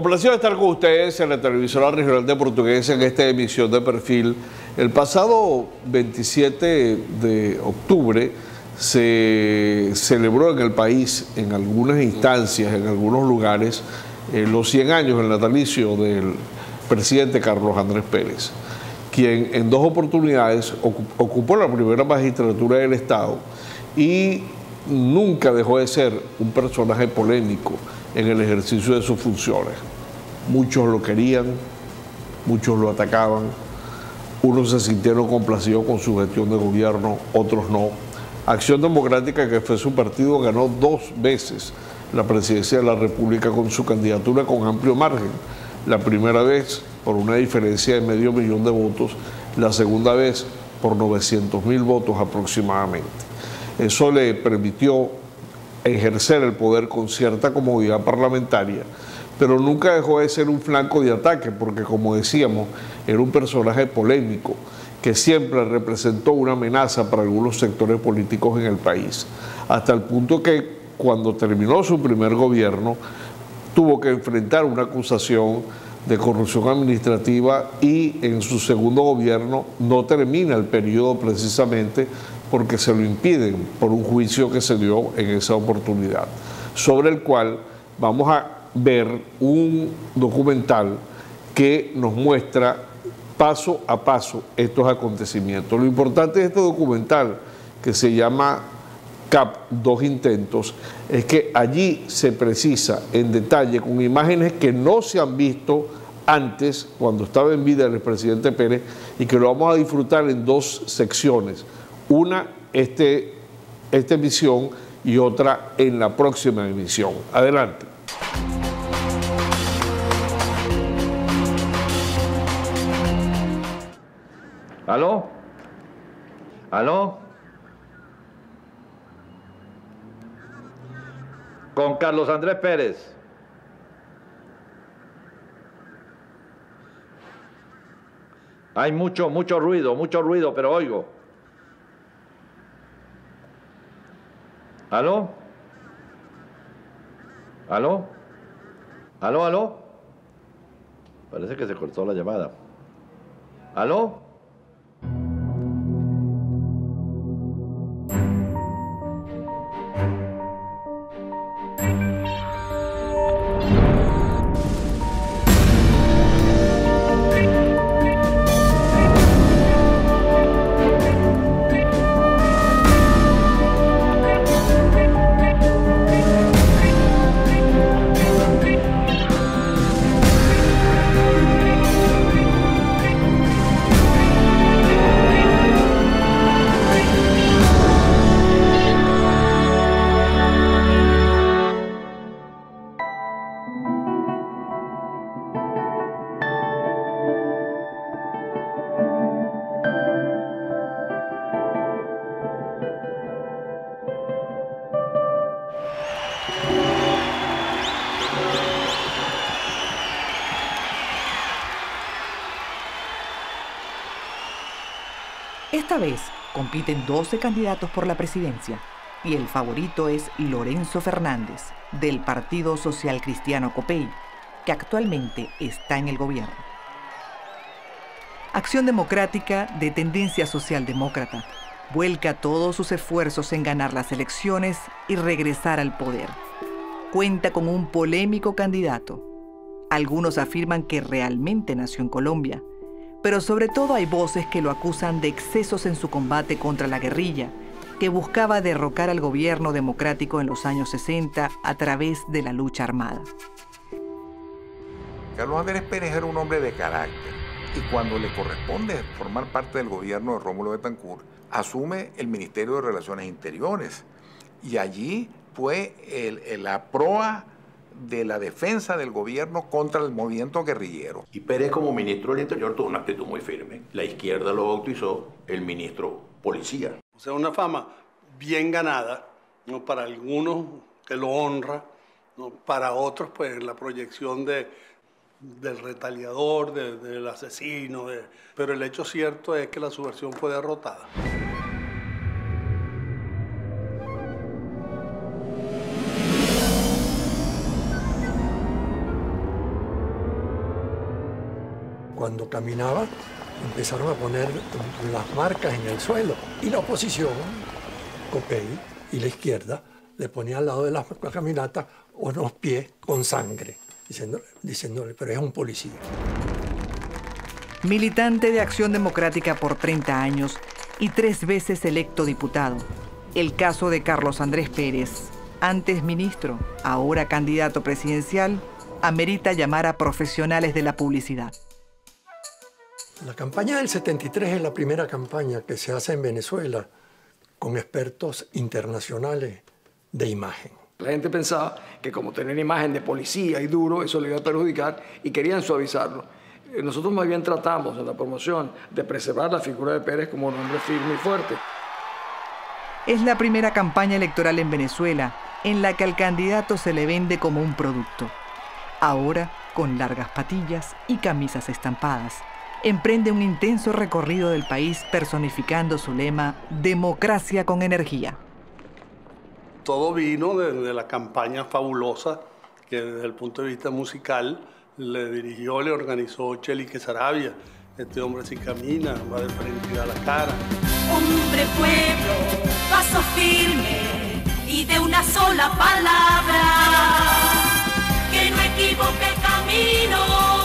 Complacido estar con ustedes en la televisora regional de Portuguesa en esta emisión de perfil. El pasado 27 de octubre se celebró en el país, en algunas instancias, en algunos lugares, eh, los 100 años del natalicio del presidente Carlos Andrés Pérez, quien en dos oportunidades ocupó la primera magistratura del Estado y nunca dejó de ser un personaje polémico en el ejercicio de sus funciones. Muchos lo querían, muchos lo atacaban, unos se sintieron complacidos con su gestión de gobierno, otros no. Acción Democrática, que fue su partido, ganó dos veces la presidencia de la República con su candidatura con amplio margen. La primera vez por una diferencia de medio millón de votos, la segunda vez por 900 mil votos aproximadamente. Eso le permitió ejercer el poder con cierta comodidad parlamentaria, pero nunca dejó de ser un flanco de ataque, porque como decíamos, era un personaje polémico que siempre representó una amenaza para algunos sectores políticos en el país, hasta el punto que cuando terminó su primer gobierno tuvo que enfrentar una acusación de corrupción administrativa y en su segundo gobierno no termina el periodo precisamente porque se lo impiden por un juicio que se dio en esa oportunidad, sobre el cual vamos a ver un documental que nos muestra paso a paso estos acontecimientos. Lo importante de este documental, que se llama CAP Dos Intentos, es que allí se precisa en detalle, con imágenes que no se han visto antes, cuando estaba en vida el presidente Pérez, y que lo vamos a disfrutar en dos secciones. Una, este, esta emisión, y otra en la próxima emisión. Adelante. ¿Aló? ¿Aló? Con Carlos Andrés Pérez. Hay mucho, mucho ruido, mucho ruido, pero oigo. ¿Aló? ¿Aló? ¿Aló, aló? Parece que se cortó la llamada. ¿Aló? Esta vez compiten 12 candidatos por la presidencia y el favorito es Lorenzo Fernández, del Partido Social Cristiano Copey, que actualmente está en el gobierno. Acción Democrática, de tendencia socialdemócrata, vuelca todos sus esfuerzos en ganar las elecciones y regresar al poder. Cuenta con un polémico candidato. Algunos afirman que realmente nació en Colombia, pero sobre todo hay voces que lo acusan de excesos en su combate contra la guerrilla, que buscaba derrocar al gobierno democrático en los años 60 a través de la lucha armada. Carlos Andrés Pérez era un hombre de carácter y cuando le corresponde formar parte del gobierno de Rómulo Betancourt, asume el Ministerio de Relaciones Interiores y allí fue la proa de la defensa del gobierno contra el movimiento guerrillero. Y Pérez como ministro del Interior tuvo una actitud muy firme. La izquierda lo bautizó el ministro policía. O sea, una fama bien ganada, ¿no? para algunos que lo honra, ¿no? para otros pues la proyección de, del retaliador, del asesino, pero el hecho cierto es que la subversión fue derrotada. Cuando caminaba empezaron a poner las marcas en el suelo y la oposición, Copey y la izquierda, le ponía al lado de la caminata unos pies con sangre, diciéndole, diciéndole pero es un policía. Militante de Acción Democrática por 30 años y tres veces electo diputado. El caso de Carlos Andrés Pérez, antes ministro, ahora candidato presidencial, amerita llamar a profesionales de la publicidad. La campaña del 73 es la primera campaña que se hace en Venezuela con expertos internacionales de imagen. La gente pensaba que como tener imagen de policía y duro, eso le iba a perjudicar y querían suavizarlo. Eh, nosotros más bien tratamos en la promoción de preservar la figura de Pérez como un hombre firme y fuerte. Es la primera campaña electoral en Venezuela en la que al candidato se le vende como un producto. Ahora, con largas patillas y camisas estampadas, emprende un intenso recorrido del país personificando su lema Democracia con energía. Todo vino de, la campaña fabulosa que desde el punto de vista musical le dirigió, le organizó Chelique Sarabia. Este hombre sí camina, va de frente y da la cara. Hombre pueblo, paso firme y de una sola palabra, que no equivoque camino.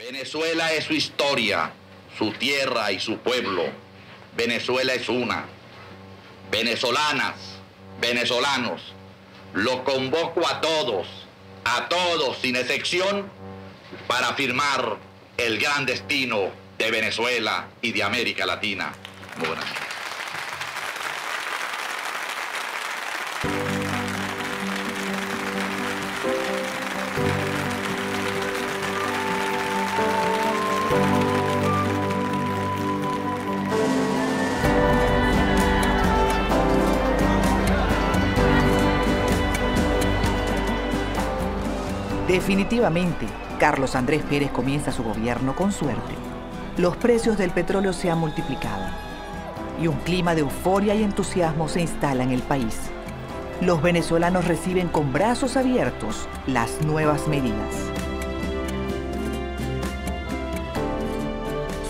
Venezuela es su historia, su tierra y su pueblo. Venezuela es una. Venezolanas, venezolanos, lo convoco a todos, a todos sin excepción, para firmar el gran destino de Venezuela y de América Latina. Definitivamente, Carlos Andrés Pérez comienza su gobierno con suerte. Los precios del petróleo se han multiplicado y un clima de euforia y entusiasmo se instala en el país. Los venezolanos reciben con brazos abiertos las nuevas medidas.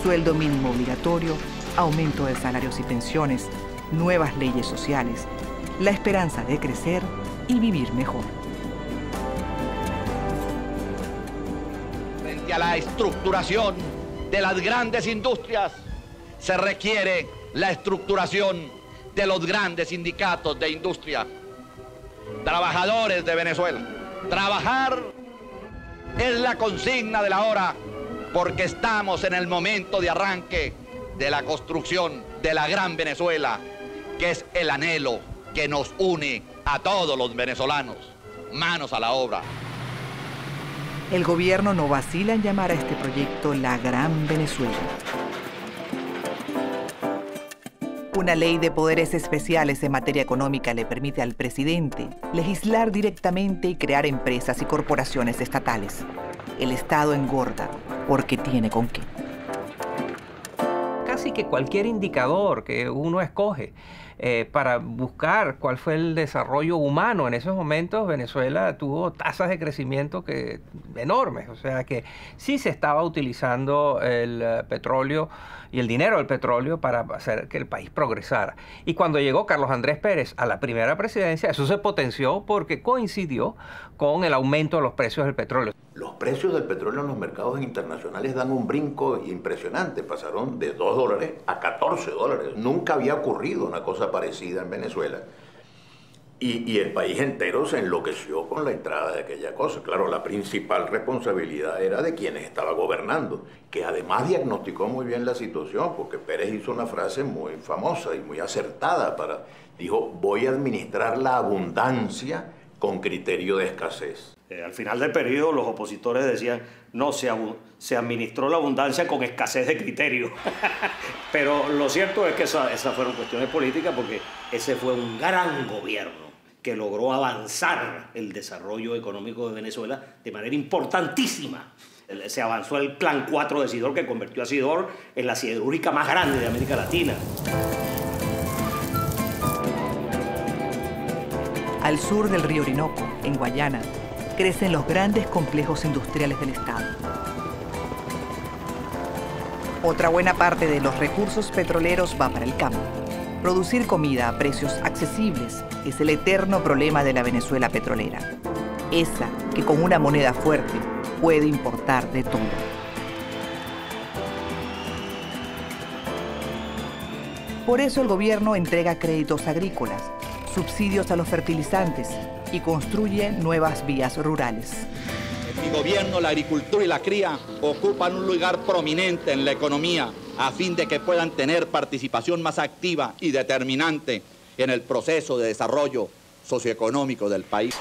Sueldo mínimo obligatorio, aumento de salarios y pensiones, nuevas leyes sociales, la esperanza de crecer y vivir mejor. A la estructuración de las grandes industrias, se requiere la estructuración de los grandes sindicatos de industria. Trabajadores de Venezuela. Trabajar es la consigna de la hora porque estamos en el momento de arranque de la construcción de la gran Venezuela, que es el anhelo que nos une a todos los venezolanos. Manos a la obra. El gobierno no vacila en llamar a este proyecto la Gran Venezuela. Una ley de poderes especiales en materia económica le permite al presidente legislar directamente y crear empresas y corporaciones estatales. El Estado engorda porque tiene con qué. Que cualquier indicador que uno escoge eh, para buscar cuál fue el desarrollo humano. En esos momentos Venezuela tuvo tasas de crecimiento que, enormes, o sea que sí se estaba utilizando el eh, petróleo y el dinero del petróleo para hacer que el país progresara. Y cuando llegó Carlos Andrés Pérez a la primera presidencia, eso se potenció porque coincidió con el aumento de los precios del petróleo. Los precios del petróleo en los mercados internacionales dan un brinco impresionante. Pasaron de 2 dólares a 14 dólares. Nunca había ocurrido una cosa parecida en Venezuela. Y, el país entero se enloqueció con la entrada de aquella cosa. Claro, la principal responsabilidad era de quienes estaban gobernando, que además diagnosticó muy bien la situación, porque Pérez hizo una frase muy famosa y muy acertada para, dijo, voy a administrar la abundancia con criterio de escasez. Eh, al final del periodo los opositores decían, no, se, se administró la abundancia con escasez de criterio. Pero lo cierto es que esas fueron cuestiones políticas porque ese fue un gran gobierno que logró avanzar el desarrollo económico de Venezuela de manera importantísima. Se avanzó el Plan 4 de Sidor que convirtió a Sidor en la siderúrgica más grande de América Latina. Al sur del río Orinoco, en Guayana, crecen los grandes complejos industriales del Estado. Otra buena parte de los recursos petroleros va para el campo. Producir comida a precios accesibles es el eterno problema de la Venezuela petrolera. Esa que con una moneda fuerte puede importar de todo. Por eso el gobierno entrega créditos agrícolas, subsidios a los fertilizantes y construye nuevas vías rurales. Mi gobierno, la agricultura y la cría ocupan un lugar prominente en la economía a fin de que puedan tener participación más activa y determinante en el proceso de desarrollo socioeconómico del país.